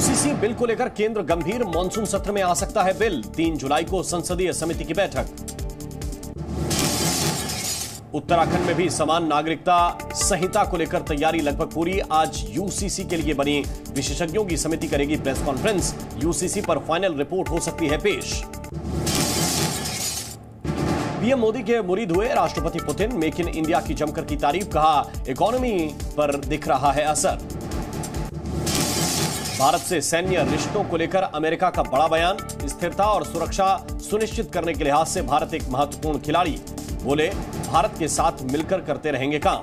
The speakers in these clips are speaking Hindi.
यूसीसी बिल को लेकर केंद्र गंभीर मानसून सत्र में आ सकता है बिल। तीन जुलाई को संसदीय समिति की बैठक। उत्तराखंड में भी समान नागरिकता संहिता को लेकर तैयारी लगभग पूरी। आज यूसीसी के लिए बनी विशेषज्ञों की समिति करेगी प्रेस कॉन्फ्रेंस। यूसीसी पर फाइनल रिपोर्ट हो सकती है पेश। पीएम मोदी के मुरीद हुए राष्ट्रपति पुतिन, मेक इन इंडिया की जमकर की तारीफ़, कहा, इकोनॉमी पर दिख रहा है असर। भारत से सैन्य रिश्तों को लेकर अमेरिका का बड़ा बयान, स्थिरता और सुरक्षा सुनिश्चित करने के लिहाज से भारत एक महत्वपूर्ण खिलाड़ी। बोले, भारत के साथ मिलकर करते रहेंगे काम।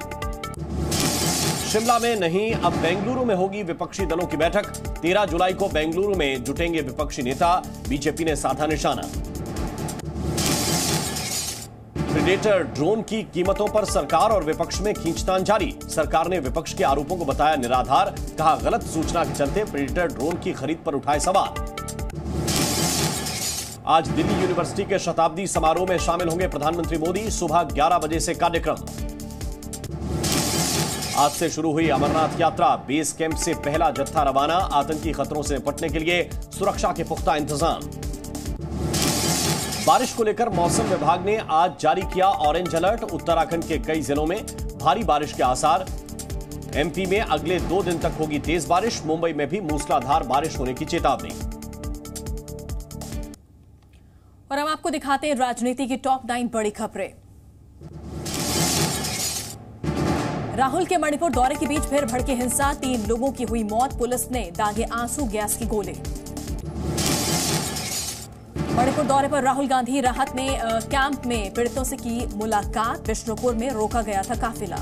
शिमला में नहीं, अब बेंगलुरु में होगी विपक्षी दलों की बैठक। 13 जुलाई को बेंगलुरु में जुटेंगे विपक्षी नेता, बीजेपी ने साधा निशाना। प्रेडेटर ड्रोन की कीमतों पर सरकार और विपक्ष में खींचतान जारी। सरकार ने विपक्ष के आरोपों को बताया निराधार, कहा गलत सूचना के चलते प्रेडेटर ड्रोन की खरीद पर उठाए सवाल। आज दिल्ली यूनिवर्सिटी के शताब्दी समारोह में शामिल होंगे प्रधानमंत्री मोदी, सुबह 11 बजे से कार्यक्रम। आज से शुरू हुई अमरनाथ यात्रा, बेस कैंप से पहला जत्था रवाना, आतंकी खतरों से निपटने के लिए सुरक्षा के पुख्ता इंतज़ाम। बारिश को लेकर मौसम विभाग ने आज जारी किया ऑरेंज अलर्ट। उत्तराखंड के कई जिलों में भारी बारिश के आसार। एमपी में अगले दो दिन तक होगी तेज बारिश। मुंबई में भी मूसलाधार बारिश होने की चेतावनी। और हम आपको दिखाते हैं राजनीति की टॉप नाइन बड़ी खबरें। राहुल के मणिपुर दौरे के बीच फिर भड़की हिंसा। तीन लोगों की हुई मौत। पुलिस ने दागे आँसू गैस की गोले। मणिपुर दौरे पर राहुल गांधी राहत ने कैंप में पीड़ितों से की मुलाकात। बिष्णुपुर में रोका गया था काफिला।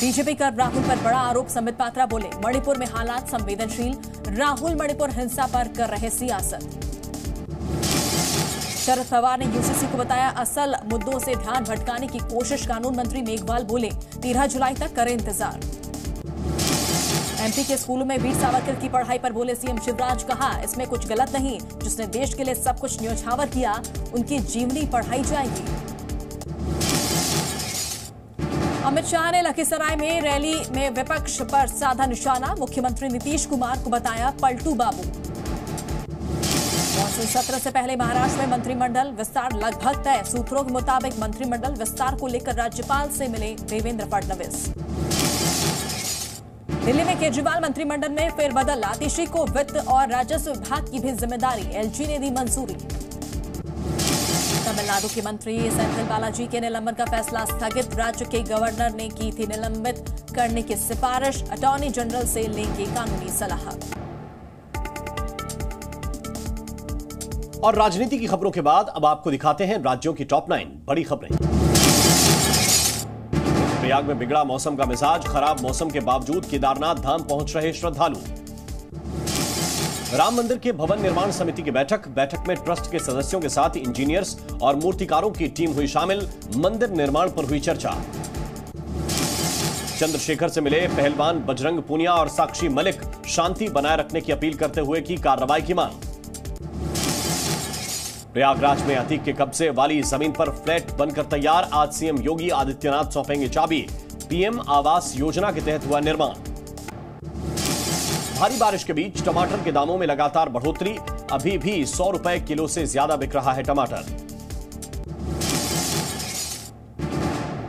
बीजेपी का राहुल पर बड़ा आरोप, संबित पात्रा बोले, मणिपुर में हालात संवेदनशील, राहुल मणिपुर हिंसा पर कर रहे सियासत। शरद पवार ने यूसीसी को बताया, असल मुद्दों से ध्यान भटकाने की कोशिश, कानून मंत्री मेघवाल बोले, तेरह जुलाई तक करें इंतज़ार। एमपी के स्कूलों में वीर सावरकर की पढ़ाई पर बोले सीएम शिवराज, कहा, इसमें कुछ गलत नहीं, जिसने देश के लिए सब कुछ न्योछावर किया, उनकी जीवनी पढ़ाई जाएगी। अमित शाह ने लखीसराय में रैली में विपक्ष पर साधा निशाना, मुख्यमंत्री नीतीश कुमार को बताया पलटू बाबू। मानसून सत्र से पहले महाराष्ट्र में मंत्रिमंडल विस्तार लगभग तय, सूत्रों के मुताबिक मंत्रिमंडल विस्तार को लेकर राज्यपाल से मिले देवेंद्र फडणवीस। दिल्ली में केजरीवाल मंत्रिमंडल में फेरबदल आतिशी को वित्त और राजस्व विभाग की भी ज़िम्मेदारी, एलजी ने दी मंजूरी। तमिलनाडु के मंत्री सेंथिल बालाजी के निलंबन का फैसला स्थगित, राज्य के गवर्नर ने की थी निलंबित, करने की सिफारिश, अटॉर्नी जनरल से लेंगे कानूनी सलाह। और राजनीति की खबरों के बाद अब आपको दिखाते हैं राज्यों की टॉप नाइन बड़ी खबरें। प्रयाग में बिगड़ा मौसम का मिजाज, खराब मौसम के बावजूद केदारनाथ धाम पहुँच रहे श्रद्धालु। राम मंदिर के भवन निर्माण समिति की बैठक बैठक में ट्रस्ट के सदस्यों के साथ इंजीनियर्स और मूर्तिकारों की टीम हुई शामिल, मंदिर निर्माण पर हुई चर्चा। चंद्रशेखर से मिले पहलवान बजरंग पुनिया और साक्षी मलिक शांति बनाए रखने की अपील करते हुए की कार्रवाई की मांग। प्रयागराज में अतीक के कब्जे वाली ज़मीन पर फ्लैट बनकर तैयार, आज सीएम योगी आदित्यनाथ सौंपेंगे चाबी। पीएम आवास योजना के तहत हुआ निर्माण। भारी बारिश के बीच टमाटर के दामों में लगातार बढ़ोतरी, अभी भी सौ रुपए किलो से ज़्यादा बिक रहा है टमाटर।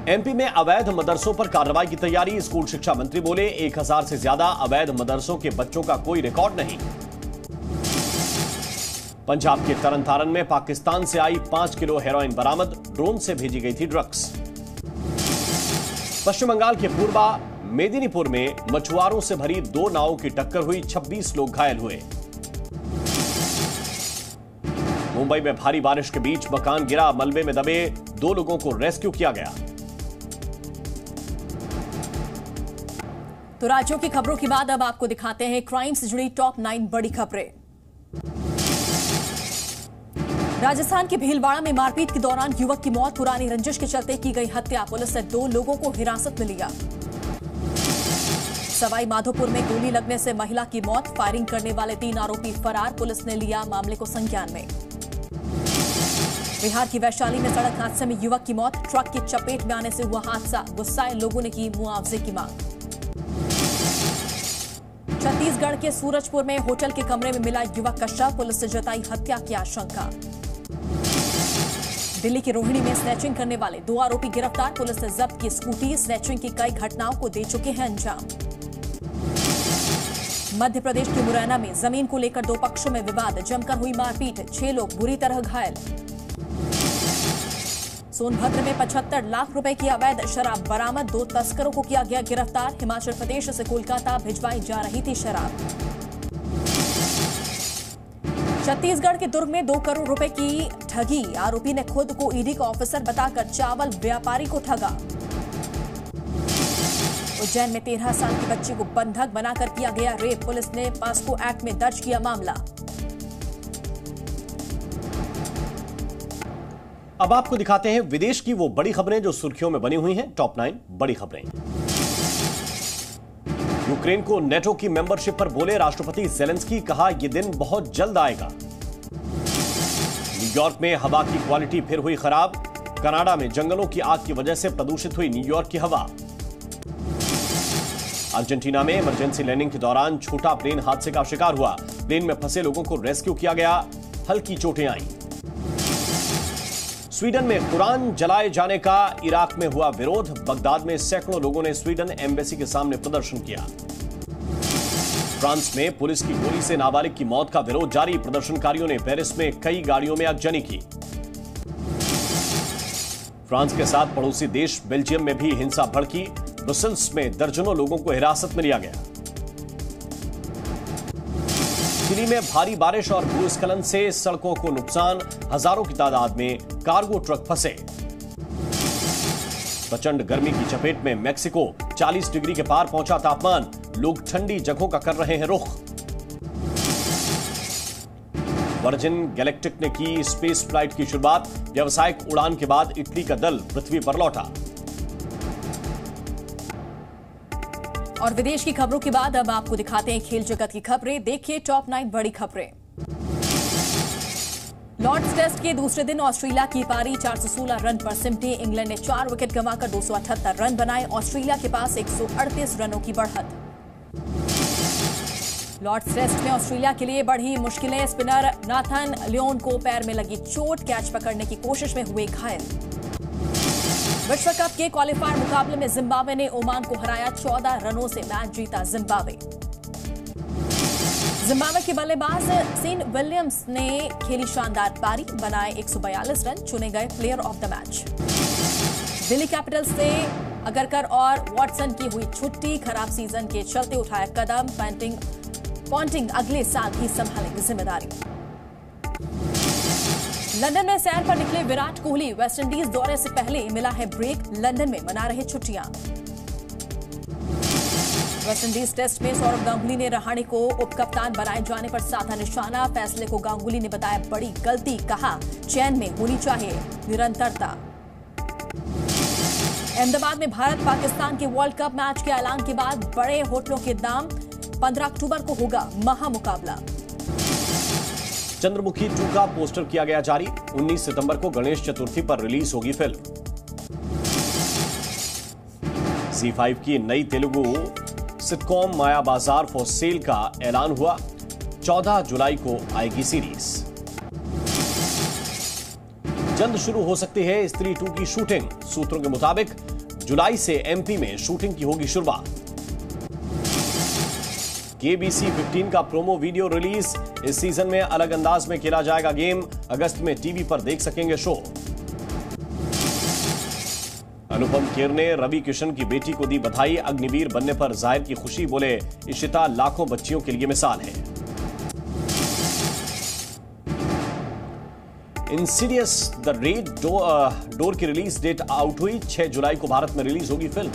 एमपी में अवैध मदरसों पर कार्रवाई की तैयारी, स्कूल शिक्षा मंत्री बोले, एक हज़ार से ज़्यादा अवैध मदरसों के बच्चों का कोई रिकॉर्ड नहीं। पंजाब के तरन तारन में पाकिस्तान से आई पाँच किलो हेरोइन बरामद, ड्रोन से भेजी गई थी ड्रग्स। पश्चिम बंगाल के पूर्वा, मेदिनीपुर में मछुआरों से भरी दो नावों की टक्कर हुई 26 लोग घायल हुए। मुंबई में भारी बारिश के बीच मकान गिरा, मलबे में दबे दो लोगों को रेस्क्यू किया गया। तो राज्यों की खबरों के बाद अब आपको दिखाते हैं क्राइम से जुड़ी टॉप नाइन बड़ी खबरें। राजस्थान के भीलवाड़ा में मारपीट के दौरान युवक की मौत, पुरानी रंजिश के चलते की गई हत्या। पुलिस ने दो लोगों को हिरासत में लिया। सवाई माधोपुर में गोली लगने से महिला की मौत, फायरिंग करने वाले तीन आरोपी फरार, पुलिस ने लिया मामले को संज्ञान में। बिहार की वैशाली में सड़क हादसे में युवक की मौत, ट्रक की चपेट में आने से हुआ हादसा, गुस्साए लोगों ने की मुआवजे की मांग। छत्तीसगढ़ के सूरजपुर में होटल के कमरे में मिला युवक का शव, पुलिस से जताई हत्या की आशंका। दिल्ली की रोहिणी में स्नैचिंग करने वाले दो आरोपी गिरफ़्तार। पुलिस ने जब्त की स्कूटी। स्नैचिंग की कई घटनाओं को दे चुके हैं अंजाम। मध्य प्रदेश के मुरैना में ज़मीन को लेकर दो पक्षों में विवाद। जमकर हुई मारपीट। छह लोग बुरी तरह घायल। सोनभद्र में 75 लाख रुपए की अवैध शराब बरामद। दो तस्करों को किया गया गिरफ़्तार। हिमाचल प्रदेश से कोलकाता भिजवाई जा रही थी शराब। छत्तीसगढ़ के दुर्ग में दो करोड़ रुपए की ठगी। आरोपी ने खुद को ईडी का ऑफिसर बताकर चावल व्यापारी को ठगा। उज्जैन में तेरह साल की बच्ची को बंधक बनाकर किया गया रेप। पुलिस ने पास्को एक्ट में दर्ज किया मामला। अब आपको दिखाते हैं विदेश की वो बड़ी खबरें जो सुर्खियों में बनी हुई हैं। टॉप नाइन, बड़ी खबरें। यूक्रेन को नेटो की मेंबरशिप पर बोले राष्ट्रपति जेलेंस्की, कहा यह दिन बहुत जल्द आएगा। न्यूयॉर्क में हवा की क्वालिटी फिर हुई खराब। कनाडा में जंगलों की आग की वजह से प्रदूषित हुई न्यूयॉर्क की हवा। अर्जेंटीना में इमरजेंसी लैंडिंग के दौरान छोटा प्लेन हादसे का शिकार हुआ। प्लेन में फंसे लोगों को रेस्क्यू किया गया। हल्की चोटें आई। स्वीडन में कुरान जलाए जाने का इराक में हुआ विरोध। बगदाद में सैकड़ों लोगों ने स्वीडन एम्बेसी के सामने प्रदर्शन किया। फ्रांस में पुलिस की गोली से नाबालिग की मौत का विरोध जारी। प्रदर्शनकारियों ने पेरिस में कई गाड़ियों में आगजनी की। फ्रांस के साथ पड़ोसी देश बेल्जियम में भी हिंसा भड़की। ब्रसल्स में दर्जनों लोगों को हिरासत में लिया गया। चिली में भारी बारिश और भूस्खलन से सड़कों को नुकसान, हज़ारों की तादाद में कार्गो ट्रक फंसे। प्रचंड गर्मी की चपेट में मेक्सिको 40 डिग्री के पार पहुँचा तापमान। लोग ठंडी जगहों का कर रहे हैं रुख। वर्जिन गैलेक्टिक ने की स्पेस फ़्लाइट की शुरुआत। व्यावसायिक उड़ान के बाद इटली का दल पृथ्वी पर लौटा। और विदेश की खबरों के बाद अब आपको दिखाते हैं खेल जगत की खबरें। देखिए टॉप नाइन बड़ी खबरें। लॉर्ड्स टेस्ट के दूसरे दिन ऑस्ट्रेलिया की पारी 416 रन पर सिमटी इंग्लैंड ने चार विकेट गंवाकर 278 रन बनाए। ऑस्ट्रेलिया के पास 138 रनों की बढ़त। लॉर्ड्स टेस्ट में ऑस्ट्रेलिया के लिए बढ़ी मुश्किलें। स्पिनर नाथन लियोन को पैर में लगी चोट। कैच पकड़ने की कोशिश में हुए घायल। विश्व कप के क्वालिफायर मुकाबले में जिम्बाब्वे ने ओमान को हराया 14 रनों से मैच जीता जिम्बाब्वे। जिम्बाब्वे के बल्लेबाज सीन विलियम्स ने खेली शानदार पारी, बनाए 142 रन, चुने गए player of the match. Delhi Capitals से अगरकर और वॉटसन की हुई छुट्टी, खराब सीज़न के चलते उठाया कदम पेंटिंग पॉन्टिंग अगले साल ही संभालेंगे ज़िम्मेदारी। लंदन में सैर पर निकले विराट कोहली वेस्टइंडीज दौरे से पहले मिला है ब्रेक, लंदन में मना रहे छुट्टियाँ। वेस्टइंडीज टेस्ट में सौरभ गांगुली ने रहाणे को उपकप्तान बनाए जाने पर साधा निशाना। फैसले को गांगुली ने बताया बड़ी गलती, कहा चैन में होनी चाहिए निरंतरता। अहमदाबाद में भारत पाकिस्तान के वर्ल्ड कप मैच के ऐलान के बाद बड़े होटलों के दाम। 15 अक्टूबर को होगा महामुकाबला। चंद्रमुखी टू का पोस्टर किया गया जारी। 19 सितंबर को गणेश चतुर्थी पर रिलीज़ होगी फ़िल्म। सी फाइव की नई तेलुगु सिटकॉम माया बाज़ार फॉर सेल का ऐलान हुआ। 14 जुलाई को आएगी सीरीज़ जल्द शुरू हो सकती है स्त्री टू की शूटिंग सूत्रों के मुताबिक जुलाई से एमपी में शूटिंग की होगी शुरुआत। केबीसी 15 का प्रोमो वीडियो रिलीज़। इस सीज़न में अलग अंदाज में खेला जाएगा गेम। अगस्त में टीवी पर देख सकेंगे शो। अनुपम खेर ने रवि किशन की बेटी को दी बधाई। अग्निवीर बनने पर ज़ाहिर की खुशी, बोले, इशिता लाखों बच्चियों के लिए मिसाल है। इंसीडियस द रेड डोर की रिलीज़ डेट आउट हुई। 6 जुलाई को भारत में रिलीज़ होगी फ़िल्म।